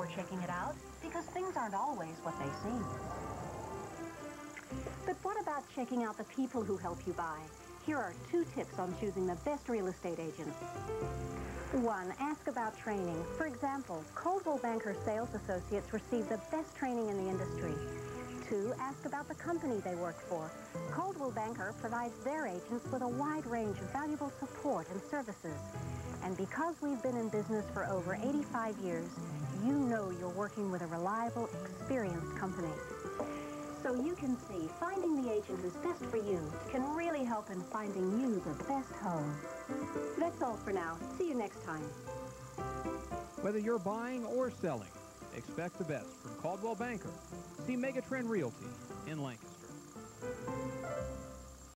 checking it out because things aren't always what they seem. But what about checking out the people who help you buy? Here are two tips on choosing the best real estate agent. One, ask about training. For example, Coldwell Banker sales associates receive the best training in the industry. Two, ask about the company they work for. Coldwell Banker provides their agents with a wide range of valuable support and services. And because we've been in business for over 85 years, you know you're working with a reliable, experienced company. So you can see, finding the agent who's best for you can really help in finding you the best home. That's all for now. See you next time. Whether you're buying or selling, expect the best from Coldwell Banker. See Megatrend Realty in Lancaster.